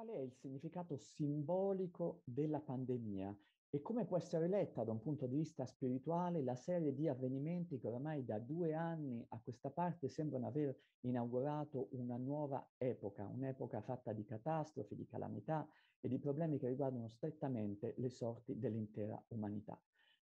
qual è il significato simbolico della pandemia e come può essere letta da un punto di vista spirituale la serie di avvenimenti che oramai da due anni a questa parte sembrano aver inaugurato una nuova epoca, un'epoca fatta di catastrofi, di calamità e di problemi che riguardano strettamente le sorti dell'intera umanità.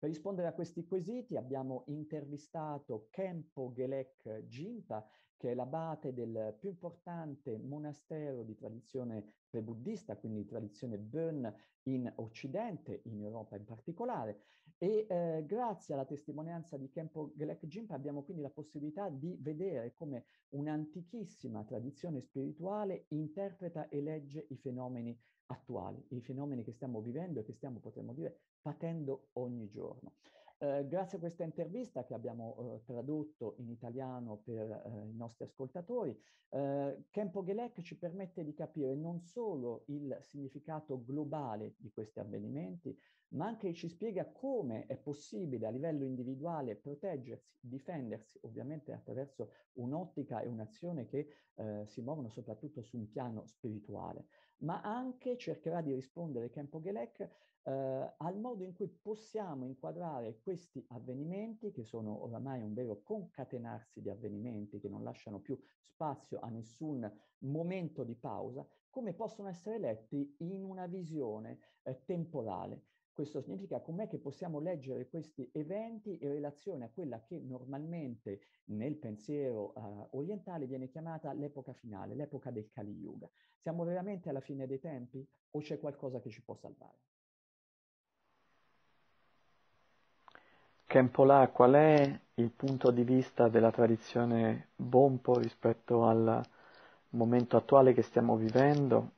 Per rispondere a questi quesiti abbiamo intervistato Kempo Gelek Jimpa, che è l'abate del più importante monastero di tradizione pre-buddista, quindi tradizione Bön in Occidente, in Europa in particolare. E eh, grazie alla testimonianza di Kempo Gelek Jimpa abbiamo quindi la possibilità di vedere come un'antichissima tradizione spirituale interpreta e legge i fenomeni attuali, i fenomeni che stiamo vivendo e che stiamo, potremmo dire, patendo ogni giorno. Eh, grazie a questa intervista che abbiamo eh, tradotto in italiano per eh, i nostri ascoltatori, eh, Kempo Gelek ci permette di capire non solo il significato globale di questi avvenimenti, ma anche ci spiega come è possibile a livello individuale proteggersi, difendersi, ovviamente attraverso un'ottica e un'azione che eh, si muovono soprattutto su un piano spirituale, ma anche cercherà di rispondere Kempo Gelek eh, al modo in cui possiamo inquadrare questi avvenimenti, che sono oramai un vero concatenarsi di avvenimenti che non lasciano più spazio a nessun momento di pausa, come possono essere letti in una visione eh, temporale. Questo significa com'è che possiamo leggere questi eventi in relazione a quella che normalmente nel pensiero uh, orientale viene chiamata l'epoca finale, l'epoca del Kali Yuga. Siamo veramente alla fine dei tempi o c'è qualcosa che ci può salvare? Kempola, qual è il punto di vista della tradizione Bompo rispetto al momento attuale che stiamo vivendo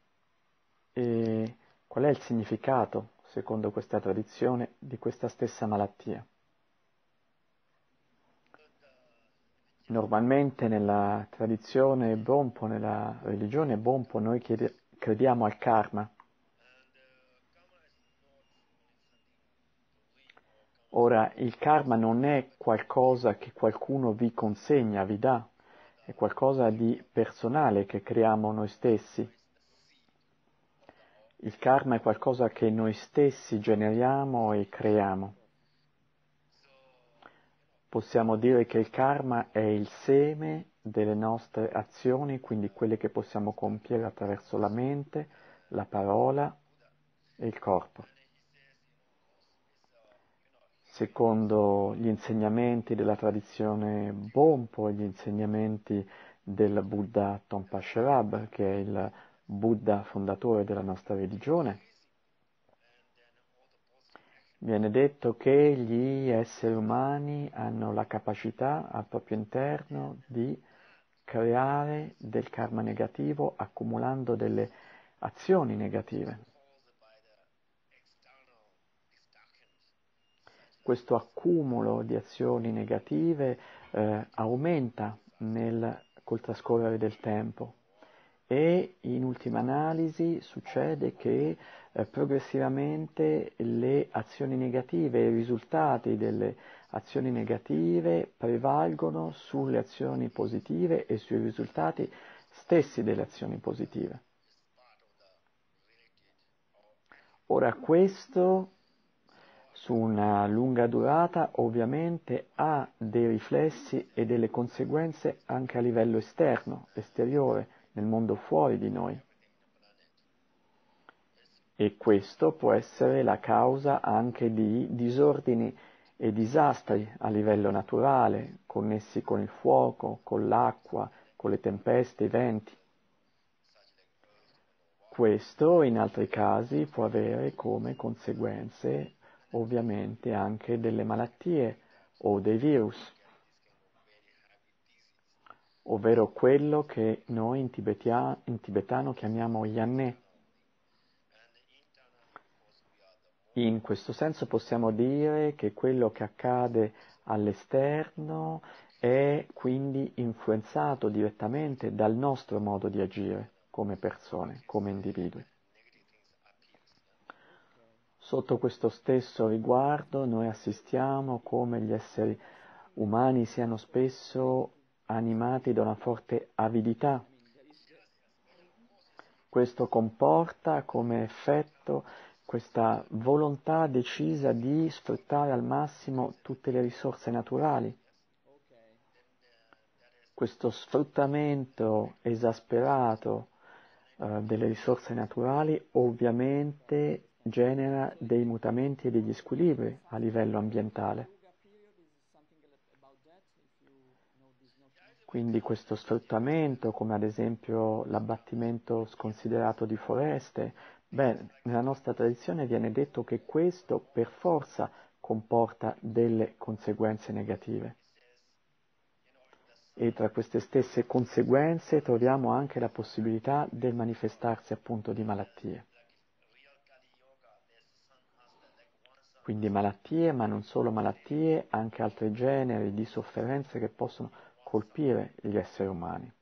e qual è il significato, secondo questa tradizione, di questa stessa malattia? Normalmente nella tradizione Bompo, nella religione Bompo, noi crediamo al karma, Ora, il karma non è qualcosa che qualcuno vi consegna, vi dà, è qualcosa di personale che creiamo noi stessi. Il karma è qualcosa che noi stessi generiamo e creiamo. Possiamo dire che il karma è il seme delle nostre azioni, quindi quelle che possiamo compiere attraverso la mente, la parola e il corpo secondo gli insegnamenti della tradizione Bompo e gli insegnamenti del Buddha Tompa Sherab, che è il Buddha fondatore della nostra religione. Viene detto che gli esseri umani hanno la capacità al proprio interno di creare del karma negativo accumulando delle azioni negative. questo accumulo di azioni negative eh, aumenta nel, col trascorrere del tempo e in ultima analisi succede che eh, progressivamente le azioni negative, i risultati delle azioni negative prevalgono sulle azioni positive e sui risultati stessi delle azioni positive. Ora questo su una lunga durata ovviamente ha dei riflessi e delle conseguenze anche a livello esterno, esteriore, nel mondo fuori di noi. E questo può essere la causa anche di disordini e disastri a livello naturale, connessi con il fuoco, con l'acqua, con le tempeste, i venti. Questo in altri casi può avere come conseguenze ovviamente anche delle malattie o dei virus, ovvero quello che noi in, tibetia- in tibetano chiamiamo yanne. In questo senso possiamo dire che quello che accade all'esterno è quindi influenzato direttamente dal nostro modo di agire come persone, come individui. Sotto questo stesso riguardo noi assistiamo come gli esseri umani siano spesso animati da una forte avidità Questo comporta come effetto questa volontà decisa di sfruttare al massimo tutte le risorse naturali. Questo sfruttamento esasperato eh, delle risorse naturali ovviamente genera dei mutamenti e degli squilibri a livello ambientale. Quindi questo sfruttamento, come ad esempio l'abbattimento sconsiderato di foreste, beh, nella nostra tradizione viene detto che questo per forza comporta delle conseguenze negative. E tra queste stesse conseguenze troviamo anche la possibilità del manifestarsi appunto di malattie. Quindi malattie, ma non solo malattie, anche altri generi di sofferenze che possono colpire gli esseri umani.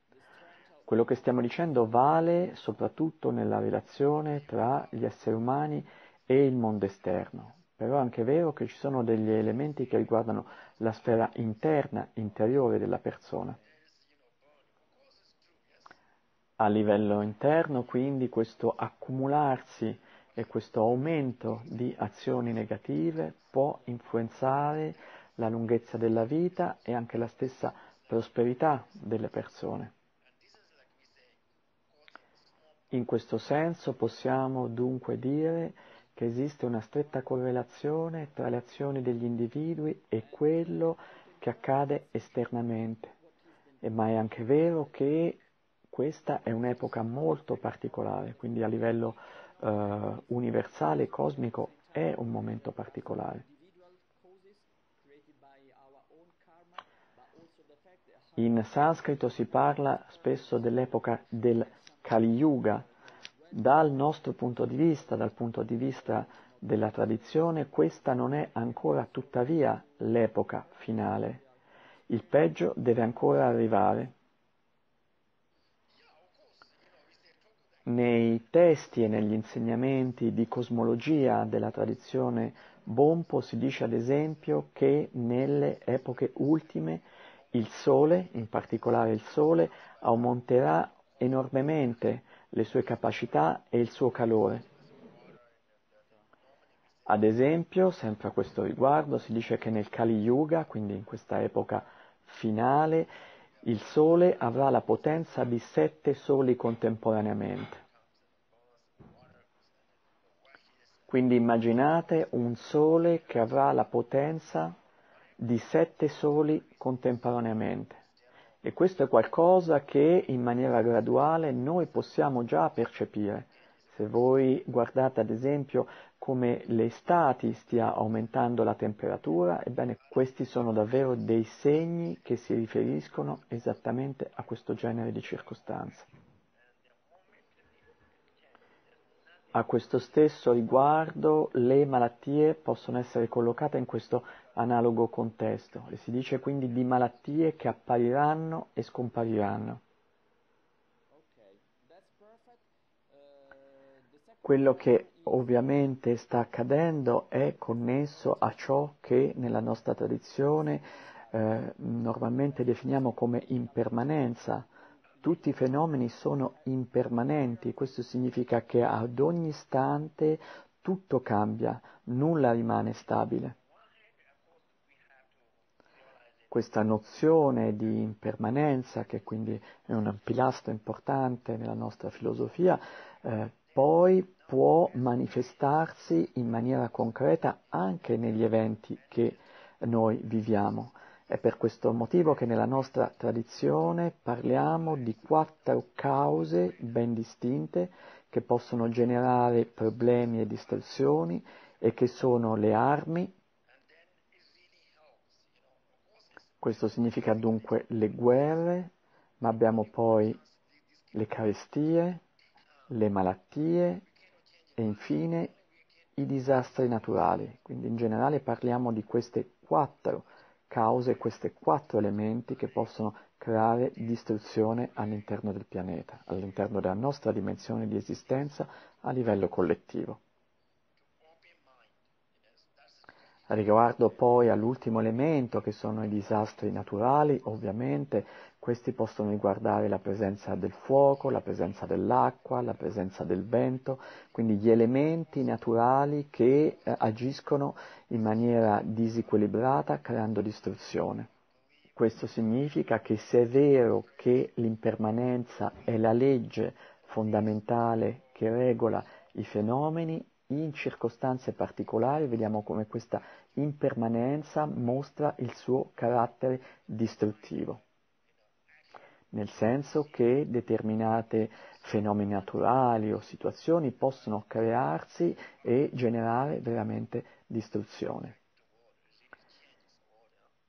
Quello che stiamo dicendo vale soprattutto nella relazione tra gli esseri umani e il mondo esterno, però è anche vero che ci sono degli elementi che riguardano la sfera interna, interiore della persona. A livello interno, quindi, questo accumularsi e questo aumento di azioni negative può influenzare la lunghezza della vita e anche la stessa prosperità delle persone. In questo senso possiamo dunque dire che esiste una stretta correlazione tra le azioni degli individui e quello che accade esternamente, e ma è anche vero che questa è un'epoca molto particolare, quindi a livello eh, universale, cosmico, è un momento particolare. In sanscrito si parla spesso dell'epoca del Kali Yuga. Dal nostro punto di vista, dal punto di vista della tradizione, questa non è ancora tuttavia l'epoca finale. Il peggio deve ancora arrivare. Nei testi e negli insegnamenti di cosmologia della tradizione Bompo si dice ad esempio che nelle epoche ultime il Sole, in particolare il Sole, aumenterà enormemente le sue capacità e il suo calore. Ad esempio, sempre a questo riguardo, si dice che nel Kali Yuga, quindi in questa epoca finale, il Sole avrà la potenza di sette soli contemporaneamente. Quindi immaginate un Sole che avrà la potenza di sette soli contemporaneamente. E questo è qualcosa che in maniera graduale noi possiamo già percepire. Se voi guardate ad esempio come le estati stia aumentando la temperatura, ebbene questi sono davvero dei segni che si riferiscono esattamente a questo genere di circostanze. A questo stesso riguardo le malattie possono essere collocate in questo analogo contesto e si dice quindi di malattie che appariranno e scompariranno. Quello che ovviamente sta accadendo è connesso a ciò che nella nostra tradizione eh, normalmente definiamo come impermanenza, tutti i fenomeni sono impermanenti, questo significa che ad ogni istante tutto cambia, nulla rimane stabile. Questa nozione di impermanenza, che quindi è un pilastro importante nella nostra filosofia, eh, poi può manifestarsi in maniera concreta anche negli eventi che noi viviamo. È per questo motivo che nella nostra tradizione parliamo di quattro cause ben distinte che possono generare problemi e distorsioni e che sono le armi. Questo significa dunque le guerre, ma abbiamo poi le carestie, le malattie e infine i disastri naturali. Quindi in generale parliamo di queste quattro cause questi quattro elementi che possono creare distruzione all'interno del pianeta, all'interno della nostra dimensione di esistenza a livello collettivo. Riguardo poi all'ultimo elemento che sono i disastri naturali, ovviamente questi possono riguardare la presenza del fuoco, la presenza dell'acqua, la presenza del vento, quindi gli elementi naturali che eh, agiscono in maniera disequilibrata creando distruzione. Questo significa che se è vero che l'impermanenza è la legge fondamentale che regola i fenomeni, in circostanze particolari vediamo come questa impermanenza mostra il suo carattere distruttivo, nel senso che determinate fenomeni naturali o situazioni possono crearsi e generare veramente distruzione.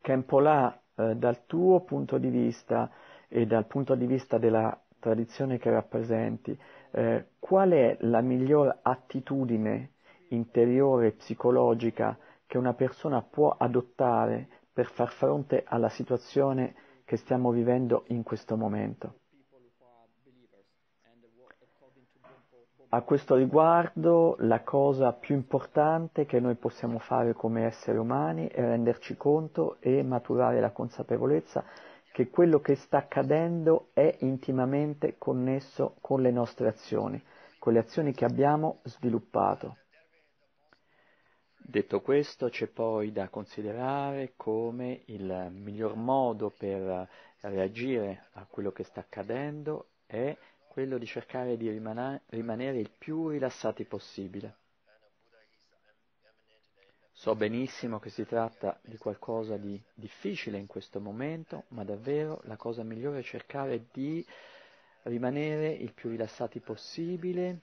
Kempola, eh, dal tuo punto di vista e dal punto di vista della tradizione che rappresenti, eh, qual è la miglior attitudine interiore psicologica che una persona può adottare per far fronte alla situazione che stiamo vivendo in questo momento. A questo riguardo la cosa più importante che noi possiamo fare come esseri umani è renderci conto e maturare la consapevolezza che quello che sta accadendo è intimamente connesso con le nostre azioni, con le azioni che abbiamo sviluppato. Detto questo, c'è poi da considerare come il miglior modo per reagire a quello che sta accadendo è quello di cercare di rimanere il più rilassati possibile. So benissimo che si tratta di qualcosa di difficile in questo momento, ma davvero la cosa migliore è cercare di rimanere il più rilassati possibile.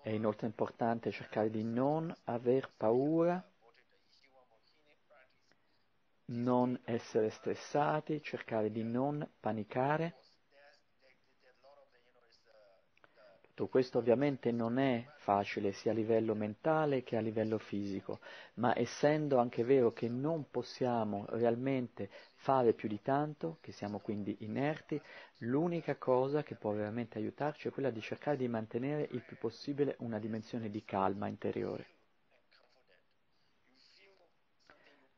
È inoltre importante cercare di non aver paura, non essere stressati, cercare di non panicare. Tutto questo ovviamente non è facile sia a livello mentale che a livello fisico, ma essendo anche vero che non possiamo realmente fare più di tanto, che siamo quindi inerti, l'unica cosa che può veramente aiutarci è quella di cercare di mantenere il più possibile una dimensione di calma interiore.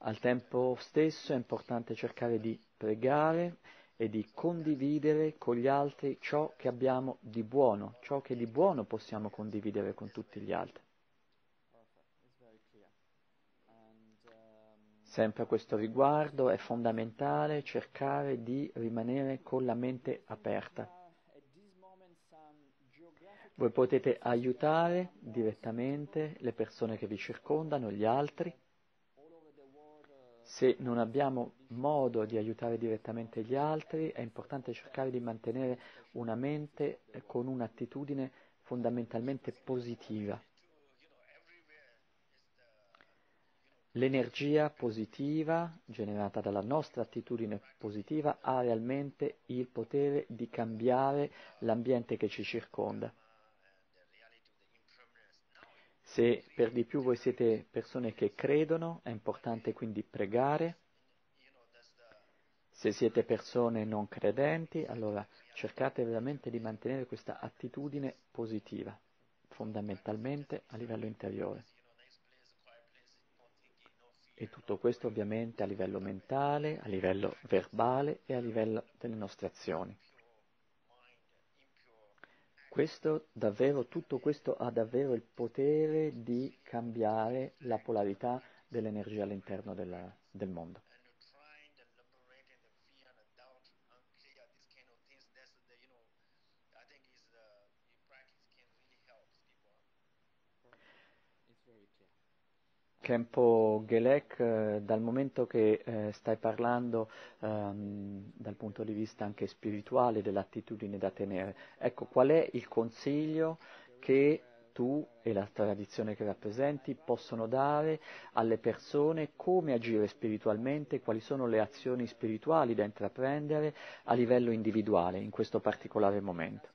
Al tempo stesso è importante cercare di pregare e di condividere con gli altri ciò che abbiamo di buono, ciò che di buono possiamo condividere con tutti gli altri. Sempre a questo riguardo è fondamentale cercare di rimanere con la mente aperta. Voi potete aiutare direttamente le persone che vi circondano, gli altri, se non abbiamo modo di aiutare direttamente gli altri, è importante cercare di mantenere una mente con un'attitudine fondamentalmente positiva. L'energia positiva generata dalla nostra attitudine positiva ha realmente il potere di cambiare l'ambiente che ci circonda. Se per di più voi siete persone che credono, è importante quindi pregare. Se siete persone non credenti, allora cercate veramente di mantenere questa attitudine positiva, fondamentalmente a livello interiore. E tutto questo ovviamente a livello mentale, a livello verbale e a livello delle nostre azioni. Questo davvero, tutto questo ha davvero il potere di cambiare la polarità dell'energia all'interno della, del mondo. Kempo Gelek, eh, dal momento che eh, stai parlando ehm, dal punto di vista anche spirituale dell'attitudine da tenere, ecco qual è il consiglio che tu e la tradizione che rappresenti possono dare alle persone? Come agire spiritualmente, quali sono le azioni spirituali da intraprendere a livello individuale in questo particolare momento.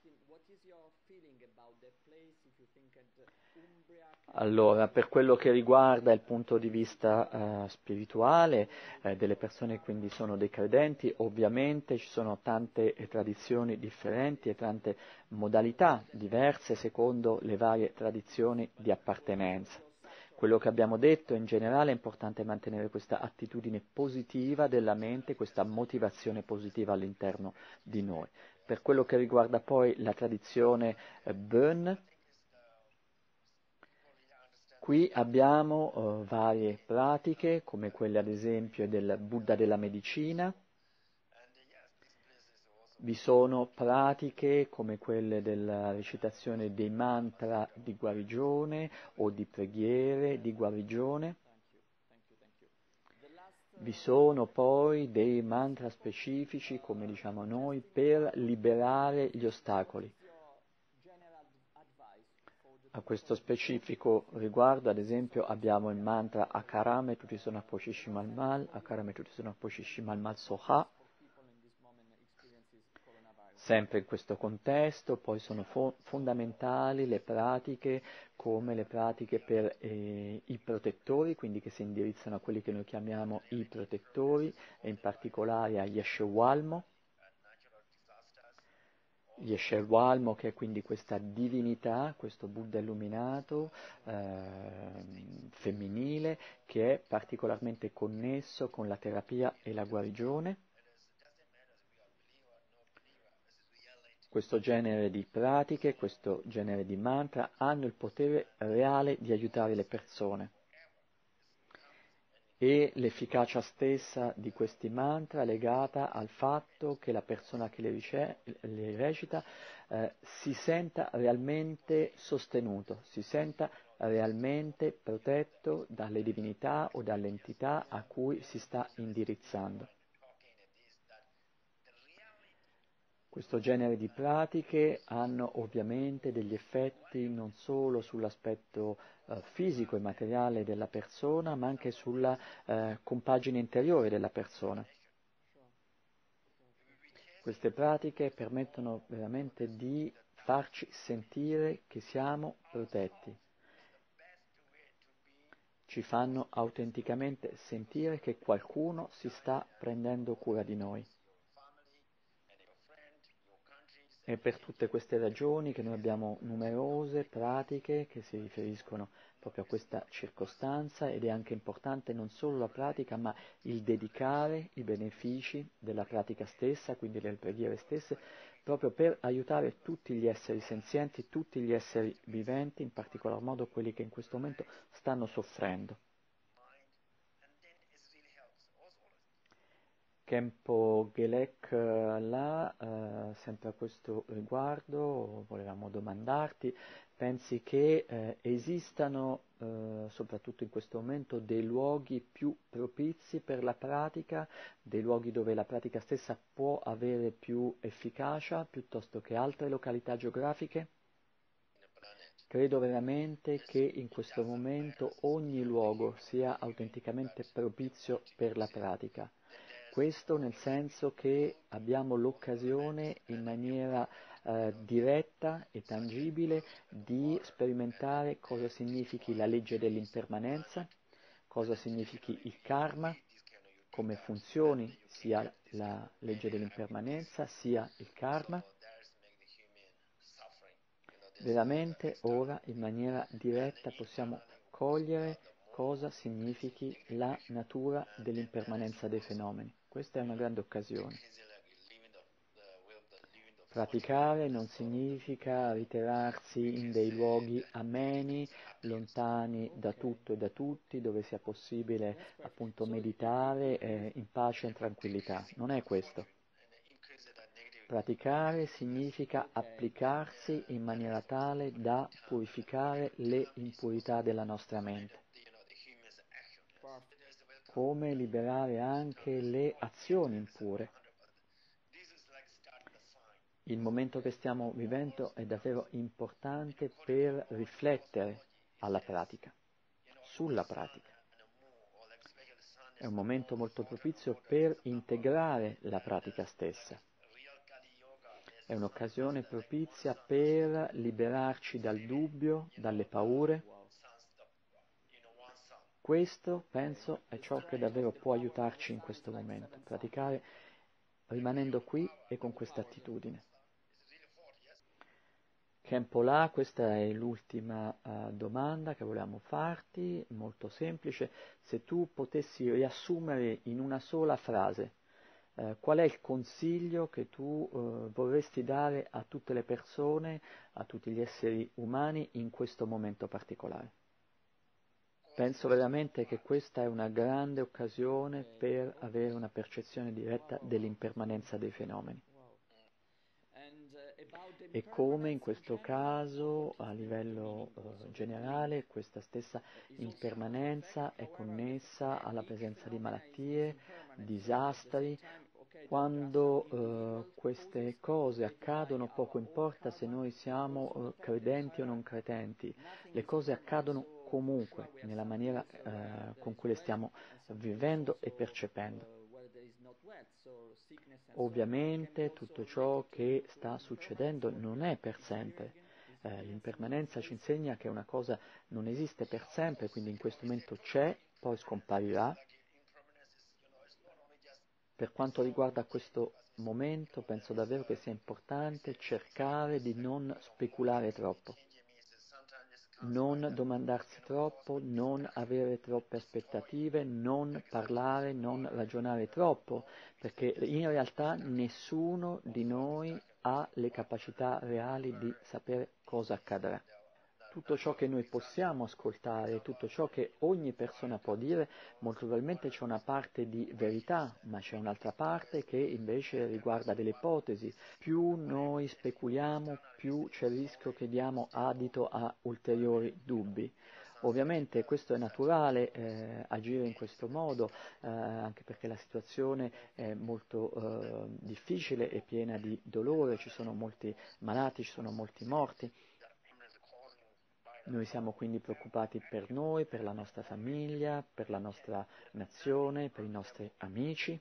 Allora, per quello che riguarda il punto di vista eh, spirituale eh, delle persone che quindi sono dei credenti, ovviamente ci sono tante eh, tradizioni differenti e tante modalità diverse secondo le varie tradizioni di appartenenza. quello che abbiamo detto in generale è importante mantenere questa attitudine positiva della mente, questa motivazione positiva all'interno di noi. Per quello che riguarda poi la tradizione eh, Bön, qui abbiamo eh, varie pratiche, come quelle ad esempio del Buddha della medicina, vi sono pratiche come quelle della recitazione dei mantra di guarigione o di preghiere di guarigione. Vi sono poi dei mantra specifici, come diciamo noi, per liberare gli ostacoli. A questo specifico riguardo, ad esempio, abbiamo il mantra Akarame tutti sono Aposhishimal Mal, Akarame tutti sono Aposhishimal Mal Soha, Sempre in questo contesto poi sono fo- fondamentali le pratiche come le pratiche per eh, i protettori, quindi che si indirizzano a quelli che noi chiamiamo i protettori e in particolare a Yeshewalmo. Yeshewalmo che è quindi questa divinità, questo Buddha illuminato eh, femminile che è particolarmente connesso con la terapia e la guarigione. Questo genere di pratiche, questo genere di mantra hanno il potere reale di aiutare le persone e l'efficacia stessa di questi mantra legata al fatto che la persona che li, rice- li recita eh, si senta realmente sostenuto, si senta realmente protetto dalle divinità o dalle entità a cui si sta indirizzando. Questo genere di pratiche hanno ovviamente degli effetti non solo sull'aspetto eh, fisico e materiale della persona, ma anche sulla eh, compagine interiore della persona. Queste pratiche permettono veramente di farci sentire che siamo protetti, ci fanno autenticamente sentire che qualcuno si sta prendendo cura di noi. È per tutte queste ragioni che noi abbiamo numerose pratiche che si riferiscono proprio a questa circostanza ed è anche importante non solo la pratica ma il dedicare i benefici della pratica stessa, quindi delle preghiere stesse, proprio per aiutare tutti gli esseri senzienti, tutti gli esseri viventi, in particolar modo quelli che in questo momento stanno soffrendo. Kempo Gelek eh, là, eh, sempre a questo riguardo, volevamo domandarti, pensi che eh, esistano, eh, soprattutto in questo momento, dei luoghi più propizi per la pratica, dei luoghi dove la pratica stessa può avere più efficacia piuttosto che altre località geografiche? Credo veramente che in questo momento ogni luogo sia autenticamente propizio per la pratica questo nel senso che abbiamo l'occasione in maniera eh, diretta e tangibile di sperimentare cosa significhi la legge dell'impermanenza, cosa significhi il karma, come funzioni sia la legge dell'impermanenza sia il karma. Veramente ora in maniera diretta possiamo cogliere cosa significhi la natura dell'impermanenza dei fenomeni. Questa è una grande occasione. Praticare non significa ritirarsi in dei luoghi ameni, lontani da tutto e da tutti, dove sia possibile appunto meditare eh, in pace e in tranquillità. Non è questo. Praticare significa applicarsi in maniera tale da purificare le impurità della nostra mente come liberare anche le azioni impure. Il momento che stiamo vivendo è davvero importante per riflettere alla pratica, sulla pratica. È un momento molto propizio per integrare la pratica stessa. È un'occasione propizia per liberarci dal dubbio, dalle paure, questo, penso, è ciò che davvero può aiutarci in questo momento, praticare rimanendo qui e con questa attitudine. Kempola, questa è l'ultima uh, domanda che volevamo farti, molto semplice. Se tu potessi riassumere in una sola frase uh, qual è il consiglio che tu uh, vorresti dare a tutte le persone, a tutti gli esseri umani in questo momento particolare? Penso veramente che questa è una grande occasione per avere una percezione diretta dell'impermanenza dei fenomeni e come in questo caso a livello eh, generale questa stessa impermanenza è connessa alla presenza di malattie, disastri. Quando eh, queste cose accadono poco importa se noi siamo eh, credenti o non credenti, le cose accadono comunque nella maniera eh, con cui le stiamo vivendo e percependo. Ovviamente tutto ciò che sta succedendo non è per sempre. Eh, l'impermanenza ci insegna che una cosa non esiste per sempre, quindi in questo momento c'è, poi scomparirà. Per quanto riguarda questo momento, penso davvero che sia importante cercare di non speculare troppo non domandarsi troppo, non avere troppe aspettative, non parlare, non ragionare troppo, perché in realtà nessuno di noi ha le capacità reali di sapere cosa accadrà tutto ciò che noi possiamo ascoltare, tutto ciò che ogni persona può dire, molto probabilmente c'è una parte di verità, ma c'è un'altra parte che invece riguarda delle ipotesi. Più noi speculiamo, più c'è il rischio che diamo adito a ulteriori dubbi. Ovviamente questo è naturale, eh, agire in questo modo, eh, anche perché la situazione è molto eh, difficile e piena di dolore, ci sono molti malati, ci sono molti morti. Noi siamo quindi preoccupati per noi, per la nostra famiglia, per la nostra nazione, per i nostri amici.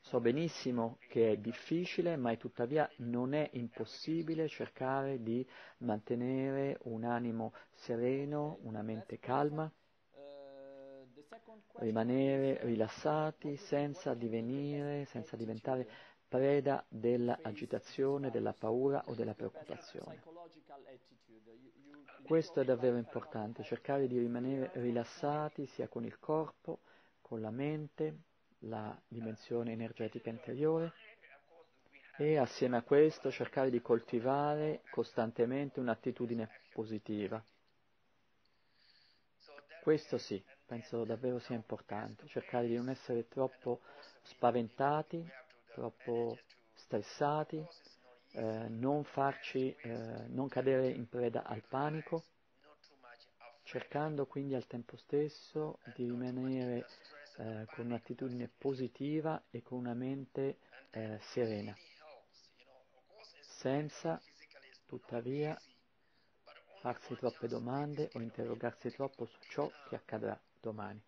So benissimo che è difficile, ma tuttavia non è impossibile cercare di mantenere un animo sereno, una mente calma, rimanere rilassati senza divenire, senza diventare preda dell'agitazione, della paura o della preoccupazione. Questo è davvero importante, cercare di rimanere rilassati sia con il corpo, con la mente, la dimensione energetica interiore e assieme a questo cercare di coltivare costantemente un'attitudine positiva. Questo sì, penso davvero sia importante, cercare di non essere troppo spaventati, troppo stressati, eh, non farci, eh, non cadere in preda al panico, cercando quindi al tempo stesso di rimanere eh, con un'attitudine positiva e con una mente eh, serena, senza tuttavia farsi troppe domande o interrogarsi troppo su ciò che accadrà domani.